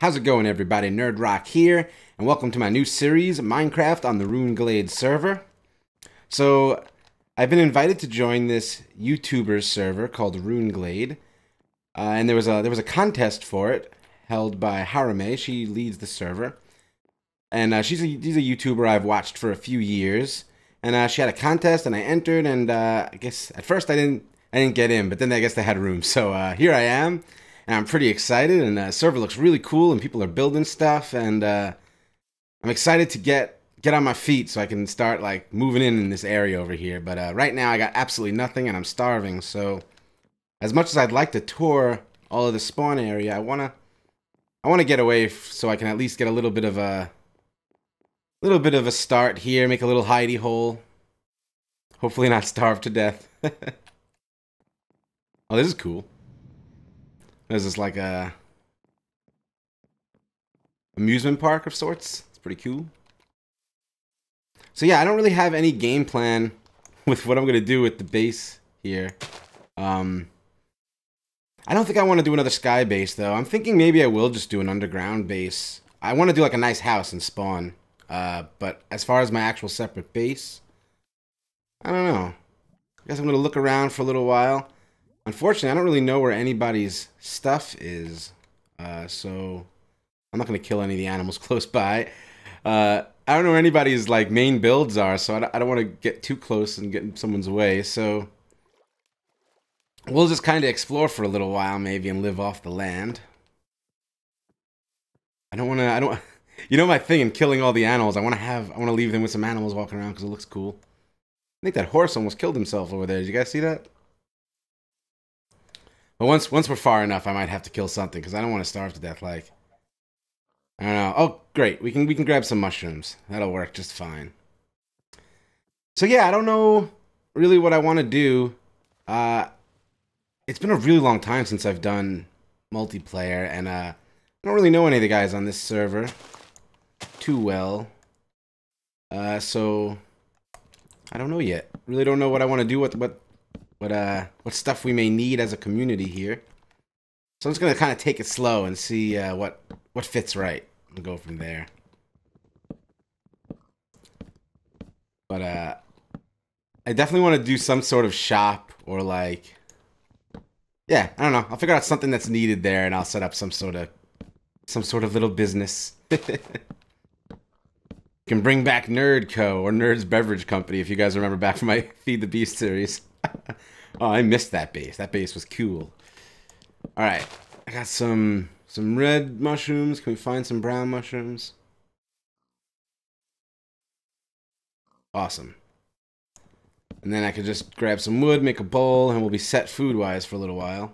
How's it going, everybody? Nerdroc here, and welcome to my new series, Minecraft on the Runeglade server. So, I've been invited to join this YouTuber's server called Runeglade, uh, and there was a there was a contest for it held by Harumei, She leads the server, and uh, she's a she's a YouTuber I've watched for a few years. And uh, she had a contest, and I entered, and uh, I guess at first I didn't I didn't get in, but then I guess they had room, so uh, here I am and I'm pretty excited. And the uh, server looks really cool, and people are building stuff, and uh, I'm excited to get get on my feet so I can start like moving in in this area over here. But uh, right now, I got absolutely nothing, and I'm starving. So, as much as I'd like to tour all of the spawn area, I wanna I wanna get away so I can at least get a little bit of a little bit of a start here, make a little hidey hole. Hopefully, not starve to death. oh, this is cool. This is like a amusement park of sorts. It's pretty cool. So yeah, I don't really have any game plan with what I'm gonna do with the base here. Um, I don't think I want to do another sky base though. I'm thinking maybe I will just do an underground base. I want to do like a nice house and spawn. Uh, but as far as my actual separate base, I don't know. I guess I'm gonna look around for a little while. Unfortunately, I don't really know where anybody's stuff is, uh, so I'm not going to kill any of the animals close by. Uh, I don't know where anybody's like main builds are, so I don't, don't want to get too close and get in someone's way. So we'll just kind of explore for a little while, maybe, and live off the land. I don't want to. I don't. You know my thing in killing all the animals. I want to have. I want to leave them with some animals walking around because it looks cool. I think that horse almost killed himself over there. Did you guys see that? But once once we're far enough, I might have to kill something because I don't want to starve to death. Like, I don't know. Oh, great. We can we can grab some mushrooms. That'll work just fine. So yeah, I don't know really what I want to do. Uh, it's been a really long time since I've done multiplayer, and uh, I don't really know any of the guys on this server too well. Uh, so I don't know yet. Really don't know what I want to do. What what what uh what stuff we may need as a community here. So I'm just gonna kind of take it slow and see uh, what what fits right and go from there. But uh, I definitely want to do some sort of shop or like, yeah, I don't know. I'll figure out something that's needed there and I'll set up some sort of some sort of little business. can bring back Nerd Co. or Nerd's Beverage Company if you guys remember back from my Feed the Beast series. oh, I missed that base. That base was cool. All right, I got some some red mushrooms. Can we find some brown mushrooms? Awesome. And then I could just grab some wood, make a bowl, and we'll be set food-wise for a little while.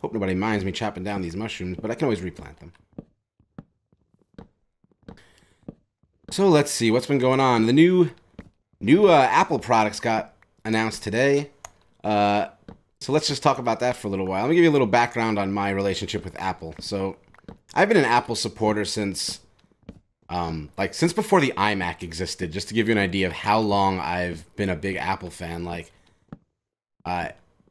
Hope nobody minds me chopping down these mushrooms, but I can always replant them. So let's see what's been going on. The new new uh, Apple products got announced today. Uh, so let's just talk about that for a little while. Let me give you a little background on my relationship with Apple. So I've been an Apple supporter since um, like since before the iMac existed. Just to give you an idea of how long I've been a big Apple fan. Like, uh,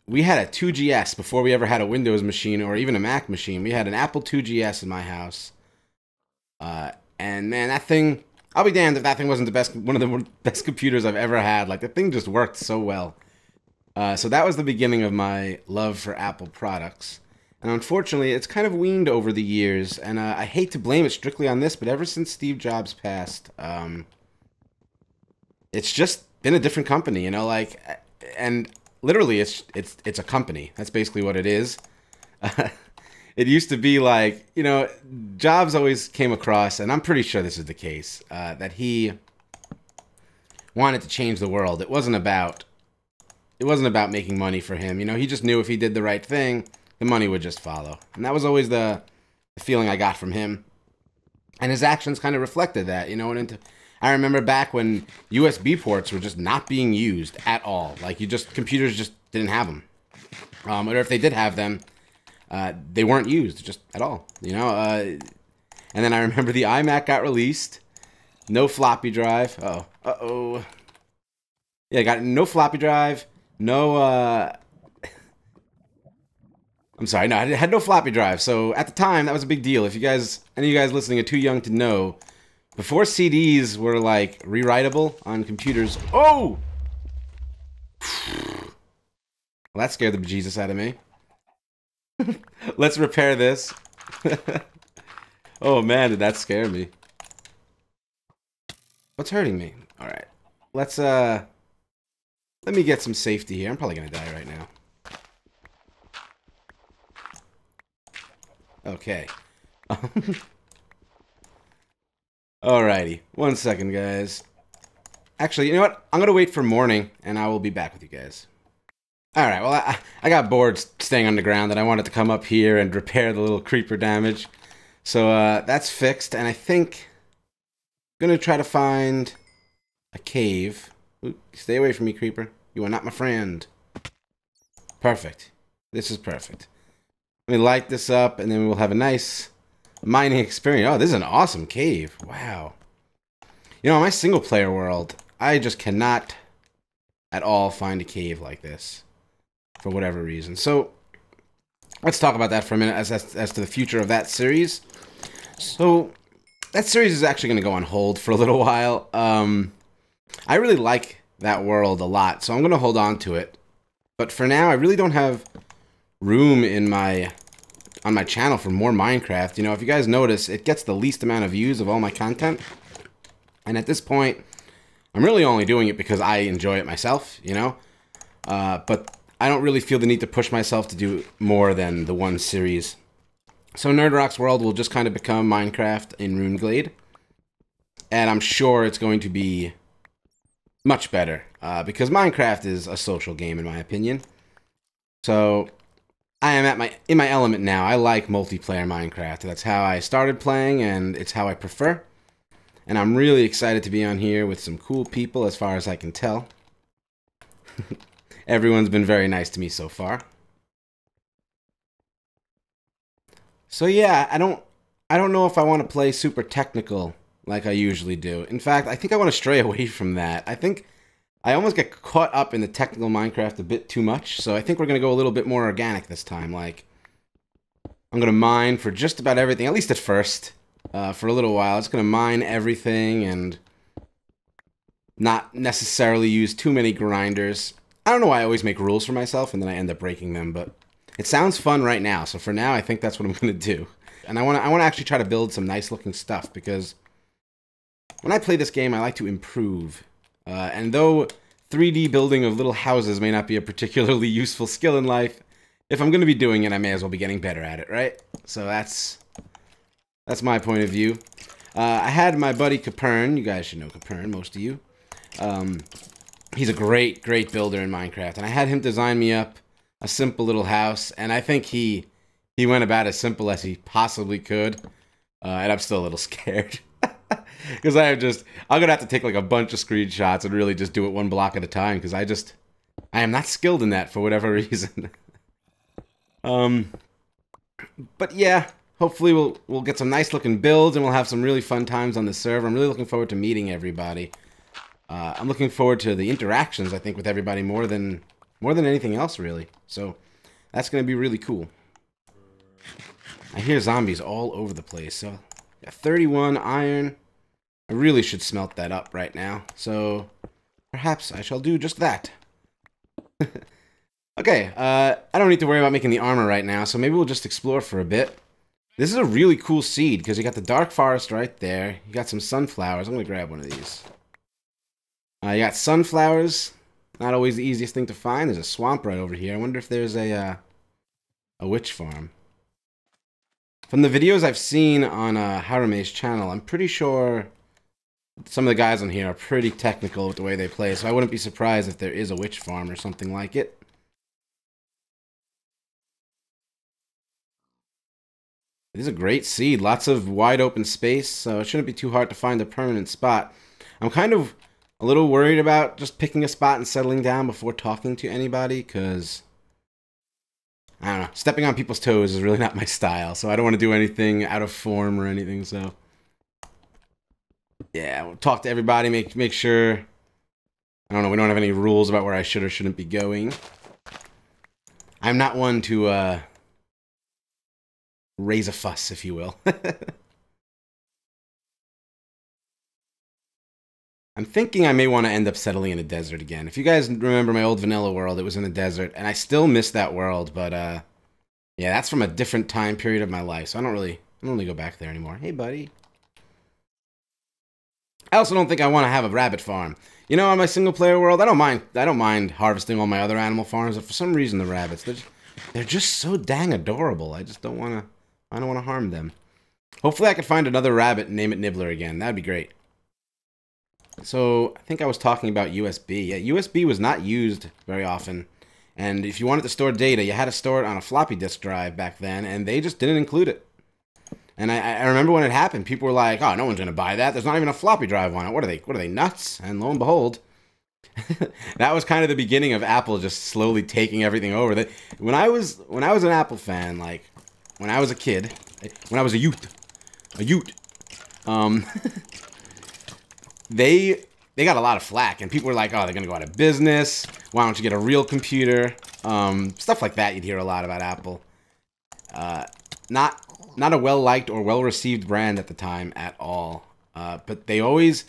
we had a IIGS before we ever had a Windows machine or even a Mac machine. We had an Apple IIGS in my house. Uh, and man, that thing I'll be damned if that thing wasn't the best, one of the best computers I've ever had. Like the thing just worked so well. Uh, so that was the beginning of my love for Apple products. And unfortunately, it's kind of weaned over the years. And uh, I hate to blame it strictly on this, but ever since Steve Jobs passed, um, it's just been a different company. You know, like, and literally, it's it's it's a company. That's basically what it is. it used to be like you know jobs always came across and i'm pretty sure this is the case uh, that he wanted to change the world. It wasn't about it wasn't about making money for him. You know he just knew if he did the right thing the money would just follow. And that was always the, the feeling i got from him. And his actions kind of reflected that you know and into i remember back when usb ports were just not being used at all. Like you just computers just didn't have them um, or if they did have them uh, they weren't used just at all, you know. Uh, and then I remember the iMac got released, no floppy drive. Oh, uh oh. Yeah, got no floppy drive, no uh, I'm sorry, no, I had no floppy drive. So at the time, that was a big deal. If you guys, any of you guys listening are too young to know, before CDs were like rewritable on computers. Oh! Well, that scared the bejesus out of me. Let's repair this. oh man, did that scare me. What's hurting me? Alright. Let's, uh... Let me get some safety here. I'm probably gonna die right now. Okay. Alrighty. One second, guys. Actually, you know what? I'm gonna wait for morning, and I will be back with you guys. Alright, well, I, I got bored staying on the ground, and I wanted to come up here and repair the little creeper damage. So, uh, that's fixed, and I think... I'm gonna try to find a cave. Ooh, stay away from me, creeper. You are not my friend. Perfect. This is perfect. Let me light this up, and then we'll have a nice mining experience. Oh, this is an awesome cave. Wow. You know, in my single-player world, I just cannot at all find a cave like this for whatever reason. So, let's talk about that for a minute as, as, as to the future of that series. So, that series is actually going to go on hold for a little while. Um, I really like that world a lot, so I'm going to hold on to it. But for now, I really don't have room in my on my channel for more Minecraft. You know, if you guys notice, it gets the least amount of views of all my content. And at this point, I'm really only doing it because I enjoy it myself, you know? Uh, but I don't really feel the need to push myself to do more than the one series. So Nerdroc's World will just kind of become Minecraft in RuneGlade. And I'm sure it's going to be much better. Uh, because Minecraft is a social game, in my opinion. So I am at my in my element now. I like multiplayer Minecraft. That's how I started playing, and it's how I prefer. And I'm really excited to be on here with some cool people, as far as I can tell. Everyone's been very nice to me so far. So yeah, I don't I don't know if I want to play super technical like I usually do. In fact, I think I want to stray away from that. I think I almost get caught up in the technical Minecraft a bit too much, so I think we're going to go a little bit more organic this time. Like, I'm going to mine for just about everything, at least at first, uh, for a little while. It's going to mine everything and not necessarily use too many grinders. I don't know why I always make rules for myself and then I end up breaking them, but it sounds fun right now. So for now, I think that's what I'm going to do. And I want to I want to actually try to build some nice looking stuff because when I play this game, I like to improve uh, and though 3D building of little houses may not be a particularly useful skill in life, if I'm going to be doing it, I may as well be getting better at it, right? So that's that's my point of view. Uh, I had my buddy Capern. You guys should know Capern, most of you. Um, he's a great, great builder in Minecraft, and I had him design me up a simple little house, and I think he he went about as simple as he possibly could, uh, and I'm still a little scared. Because I have just, I'm gonna have to take like a bunch of screenshots and really just do it one block at a time. Because I just, I am not skilled in that for whatever reason. um, but yeah, hopefully we'll we'll get some nice looking builds and we'll have some really fun times on the server. I'm really looking forward to meeting everybody. Uh, I'm looking forward to the interactions. I think with everybody more than more than anything else, really. So that's gonna be really cool. I hear zombies all over the place. So, got 31 iron. I really should smelt that up right now, so perhaps I shall do just that. okay, uh, I don't need to worry about making the armor right now, so maybe we'll just explore for a bit. This is a really cool seed, because you got the dark forest right there. You got some sunflowers. I'm going to grab one of these. Uh, you got sunflowers. Not always the easiest thing to find. There's a swamp right over here. I wonder if there's a, uh, a witch farm. From the videos I've seen on uh, Harumei's channel, I'm pretty sure some of the guys on here are pretty technical with the way they play, so I wouldn't be surprised if there is a witch farm or something like it. It is a great seed, lots of wide open space, so it shouldn't be too hard to find a permanent spot. I'm kind of a little worried about just picking a spot and settling down before talking to anybody, because... I don't know, stepping on people's toes is really not my style, so I don't want to do anything out of form or anything, so yeah, we'll talk to everybody, make make sure. I don't know. We don't have any rules about where I should or shouldn't be going. I'm not one to uh, raise a fuss, if you will. I'm thinking I may want to end up settling in a desert again. If you guys remember my old vanilla world, it was in a desert, and I still miss that world, but uh, yeah, that's from a different time period of my life, so I don't really, I don't really go back there anymore. Hey, buddy. I also don't think I want to have a rabbit farm. You know, on my single player world, I don't mind. I don't mind harvesting all my other animal farms, but for some reason, the rabbits, they're just, they're just so dang adorable. I just don't want to. I don't want to harm them. Hopefully, I can find another rabbit and name it Nibbler again. That'd be great. So I think I was talking about USB. Yeah, USB was not used very often. And if you wanted to store data, you had to store it on a floppy disk drive back then, and they just didn't include it. And I, I remember when it happened, people were like, "Oh, no one's going to buy that. There's not even a floppy drive on it. What are they? What are they nuts?" And lo and behold, that was kind of the beginning of Apple just slowly taking everything over. That when I was when I was an Apple fan, like when I was a kid, when I was a youth, a youth, um, they they got a lot of flack, and people were like, "Oh, they're gonna go out of business. Why don't you get a real computer?" Um, stuff like that. You'd hear a lot about Apple. Uh, not not a well liked or well received brand at the time at all. Uh, but they always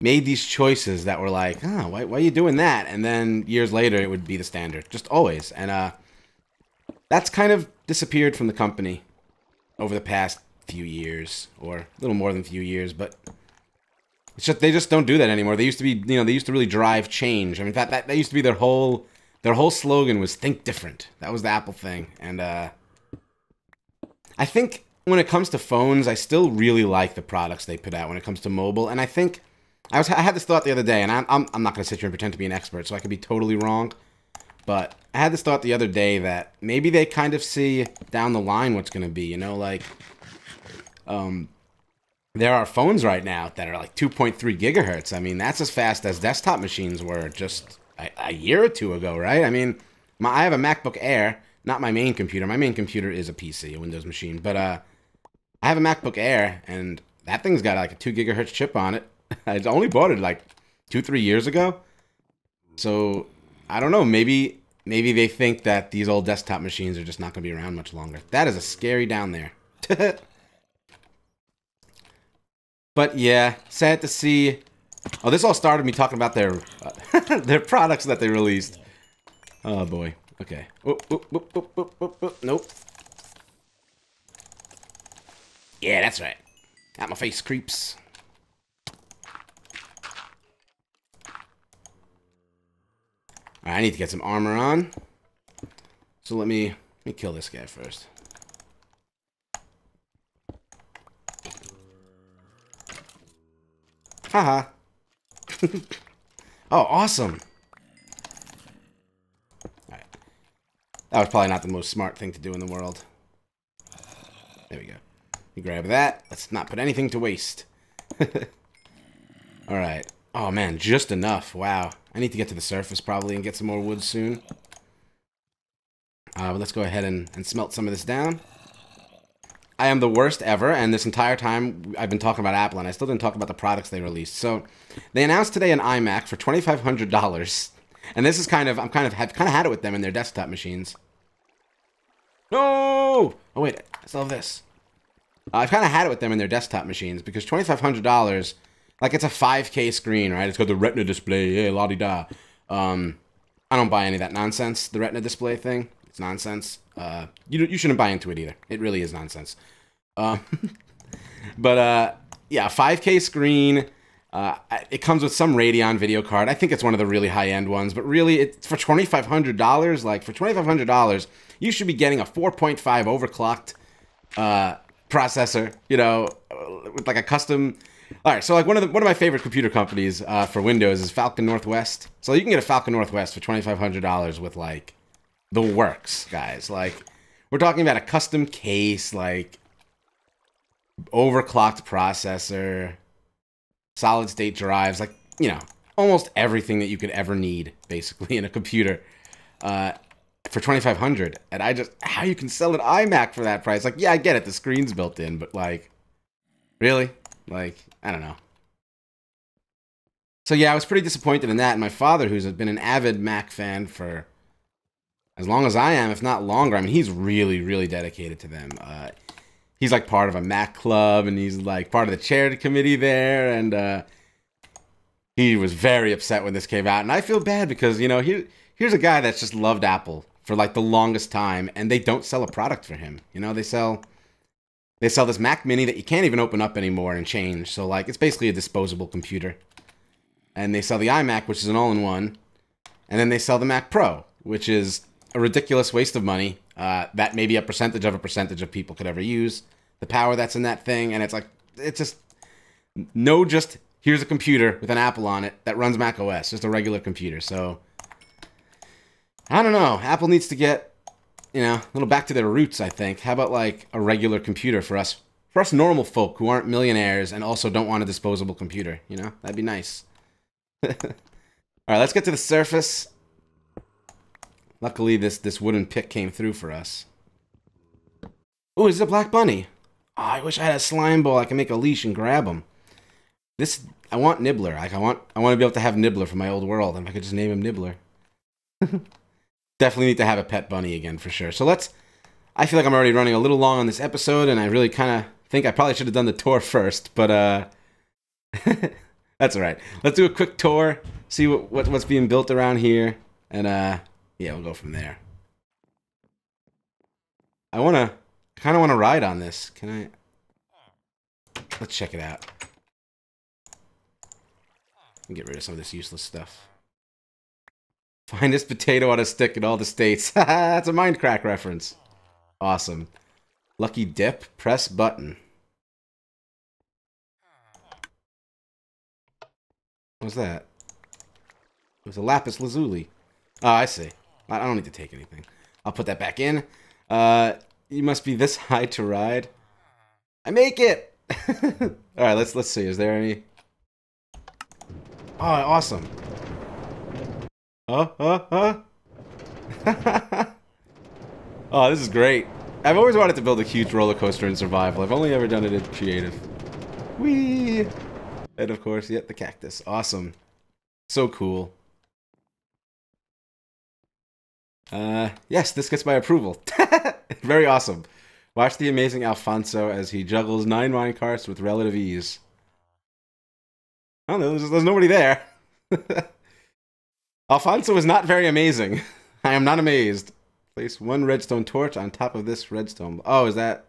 made these choices that were like, "Oh, why, why are you doing that?" And then years later, it would be the standard, just always. And uh, that's kind of disappeared from the company over the past few years, or a little more than a few years, but it's just they just don't do that anymore. They used to be, you know, they used to really drive change. I mean, that that, that used to be their whole their whole slogan was think different. That was the Apple thing. And uh I think when it comes to phones, I still really like the products they put out when it comes to mobile. And I think I was I had this thought the other day, and I'm I'm, I'm not going to sit here and pretend to be an expert, so I could be totally wrong. But I had this thought the other day that maybe they kind of see down the line what's going to be. You know, like um, there are phones right now that are like 2.3 gigahertz. I mean, that's as fast as desktop machines were just a, a year or two ago, right? I mean, my, I have a MacBook Air, not my main computer. My main computer is a PC, a Windows machine, but uh, I have a MacBook Air, and that thing's got like a two gigahertz chip on it. I only bought it like two, three years ago. So I don't know. Maybe maybe they think that these old desktop machines are just not going to be around much longer. That is a scary down there. But yeah, sad to see. Oh, this all started me talking about their uh, their products that they released. Oh boy. Okay. Oop, oop, nope. Yeah, that's right. Got my face creeps. Right, I need to get some armor on. So let me let me kill this guy first. Haha. oh, awesome. Alright. That was probably not the most smart thing to do in the world. There we go. You grab that. Let's not put anything to waste. Alright. Oh, man. Just enough. Wow. I need to get to the surface probably and get some more wood soon. Uh, but let's go ahead and, and smelt some of this down. I am the worst ever, and this entire time I've been talking about Apple, and I still didn't talk about the products they released. So, they announced today an iMac for twenty five hundred dollars, and this is kind of I'm kind of have kind of had it with them in their desktop machines. No! Oh wait, I still have this. Uh, I've kind of had it with them in their desktop machines because twenty five hundred dollars, like it's a five K screen, right? It's got the Retina display, yeah, la di da. Um, I don't buy any of that nonsense. The Retina display thing, it's nonsense. Uh, you you shouldn't buy into it either. It really is nonsense. Um, but uh, yeah, 5K screen. Uh, it comes with some Radeon video card. I think it's one of the really high end ones, but really, it's for twenty five hundred dollars. Like for twenty five hundred dollars, you should be getting a four point five overclocked uh, processor. You know, with like a custom. All right, so like one of the one of my favorite computer companies uh, for Windows is Falcon Northwest. So you can get a Falcon Northwest for twenty five hundred dollars with like the works, guys. Like we're talking about a custom case, like overclocked processor, solid state drives, like, you know, almost everything that you could ever need basically in a computer. Uh, for 2500 and I just how you can sell an iMac for that price. Like, yeah, I get it, the screen's built in, but like really? Like, I don't know. So yeah, I was pretty disappointed in that. And my father, who's been an avid Mac fan for as long as I am, if not longer. I mean, he's really, really dedicated to them. Uh, he's like part of a Mac club and he's like part of the charity committee there and uh he was very upset when this came out and I feel bad because you know he here's a guy that's just loved Apple for like the longest time and they don't sell a product for him you know they sell they sell this Mac mini that you can't even open up anymore and change so like it's basically a disposable computer and they sell the iMac which is an all-in-one and then they sell the Mac Pro which is a ridiculous waste of money uh, that maybe a percentage of a percentage of people could ever use the power that's in that thing. And it's like it's just no just here's a computer with an apple on it that runs mac os just a regular computer. So i don't know. Apple needs to get you know a little back to their roots i think. How about like a regular computer for us for us normal folk who aren't millionaires and also don't want a disposable computer you know? That'd be nice. All right let's get to the surface luckily this this wooden pick came through for us oh is it a black bunny Oh, I wish I had a slime ball. I can make a leash and grab him. This I want Nibbler. Like I want I want to be able to have Nibbler for my old world. And if I could just name him Nibbler. Definitely need to have a pet bunny again for sure. So let's. I feel like I'm already running a little long on this episode, and I really kind of think I probably should have done the tour first, but uh, that's all right. Let's do a quick tour, see what, what what's being built around here, and uh, yeah, we'll go from there. I wanna kind of want to ride on this. Can I? Let's check it out. Get rid of some of this useless stuff. Finest potato on a stick in all the states. That's a Minecraft reference. Awesome. Lucky dip. Press button. What's that? It was a lapis lazuli. Oh, I see. I don't need to take anything. I'll put that back in. Uh, you must be this high to ride. I make it. All right, let's let's see. Is there any? Oh, awesome. Oh, oh, oh. oh, this is great. I've always wanted to build a huge roller coaster in survival. I've only ever done it in creative. Whee! And of course, yet yeah, the cactus. Awesome. So cool. Uh, yes, this gets my approval. Very awesome. Watch the amazing Alfonso as he juggles nine mine carts with relative ease. I don't know, there's, there's nobody there. Alfonso is not very amazing. I am not amazed. Place one redstone torch on top of this redstone. Oh, is that...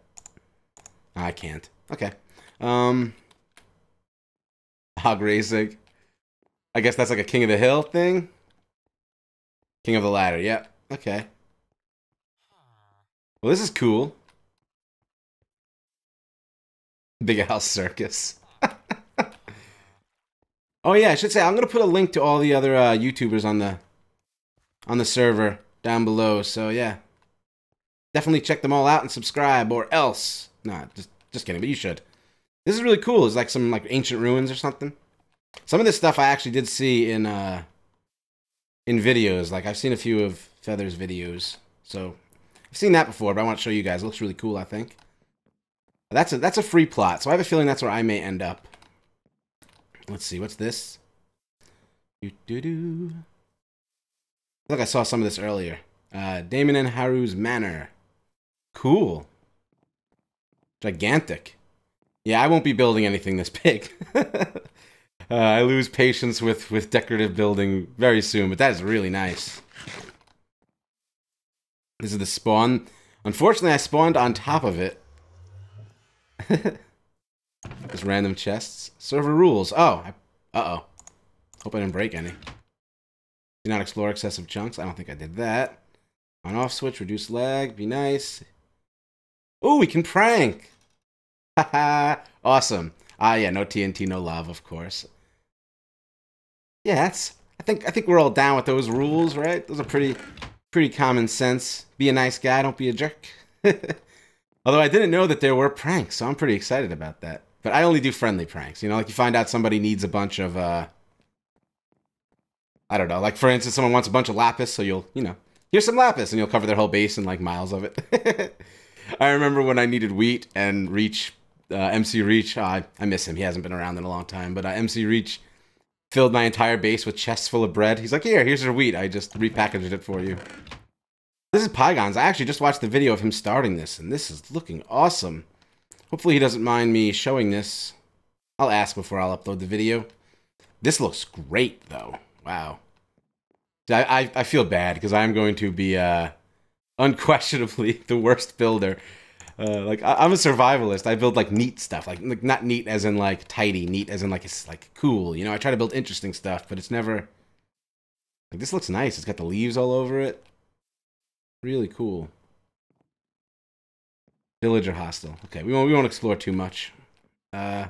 I can't. Okay. Um... Hog racing. I guess that's like a King of the Hill thing? King of the Ladder, yep. Okay. Well, this is cool. Big House Circus. oh yeah, I should say I'm gonna put a link to all the other uh, YouTubers on the on the server down below. So yeah, definitely check them all out and subscribe, or else. Nah, just just kidding, but you should. This is really cool. It's like some like ancient ruins or something. Some of this stuff I actually did see in uh in videos. Like I've seen a few of Feathers videos. So I've seen that before, but I want to show you guys. It looks really cool, I think. That's a that's a free plot, so I have a feeling that's where I may end up. Let's see, what's this? Do do do. Look, I saw some of this earlier. Uh, Damon and Haru's Manor. Cool. Gigantic. Yeah, I won't be building anything this big. Uh, I lose patience with, with decorative building very soon, but that is really nice. This is the spawn. Unfortunately, I spawned on top of it. Just random chests. Server rules. Oh, uh-oh. Hope I didn't break any. Do not explore excessive chunks. I don't think I did that. On off switch, reduce lag. Be nice. Oh, we can prank. Haha. awesome. Ah, yeah, no TNT, no lava, of course. Yeah, that's. I think I think we're all down with those rules, right? Those are pretty pretty common sense. Be a nice guy, don't be a jerk. Although I didn't know that there were pranks, so I'm pretty excited about that. But I only do friendly pranks. You know, like you find out somebody needs a bunch of, uh, I don't know. Like for instance, someone wants a bunch of lapis, so you'll, you know, here's some lapis, and you'll cover their whole base in like miles of it. I remember when I needed wheat and Reach, uh, MC Reach. Uh, I, I miss him. He hasn't been around in a long time, but uh, MC Reach filled my entire base with chests full of bread. He's like, here, here's your wheat. I just repackaged it for you. This is Piegon's. I actually just watched the video of him starting this, and this is looking awesome. hopefully he doesn't mind me showing this. I'll ask before I'll upload the video. This looks great, though. Wow. I, I, I feel bad because I'm going to be uh, unquestionably the worst builder. Uh, like I, am a survivalist. I build like neat stuff, like, like not neat as in like tidy, neat as in like it's like cool. You know, I try to build interesting stuff, but it's never like this looks nice. It's got the leaves all over it. Really cool. Villager hostel. Okay, we won't we won't explore too much. Uh,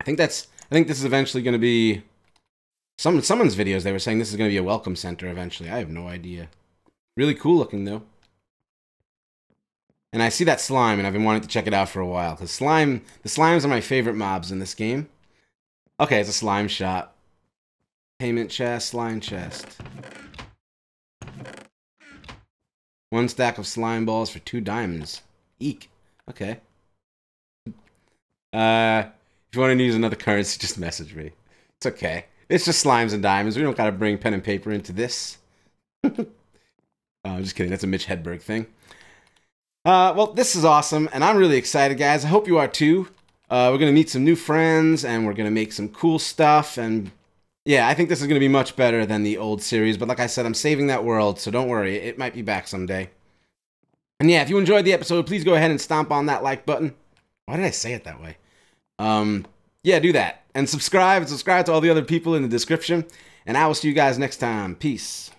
I think that's I think this is eventually going to be some someone's videos. They were saying this is going to be a welcome center eventually. I have no idea. Really cool looking though. And I see that slime, and I've been wanting to check it out for a while because slime, the slimes are my favorite mobs in this game. Okay, it's a slime shop. Payment chest, slime chest. One stack of slime balls for two diamonds. Eek. Okay. Uh, if you want to use another currency, just message me. It's okay. It's just slimes and diamonds. We don't gotta bring pen and paper into this. oh, I'm just kidding. That's a Mitch Hedberg thing. Uh, well, this is awesome, and I'm really excited, guys. I hope you are too. Uh, we're gonna meet some new friends, and we're gonna make some cool stuff, and yeah, I think this is gonna be much better than the old series. But like I said, I'm saving that world, so don't worry. It might be back someday. And yeah, if you enjoyed the episode, please go ahead and stomp on that like button. Why did I say it that way? Um, yeah, do that. And subscribe and subscribe to all the other people in the description. And I will see you guys next time. Peace.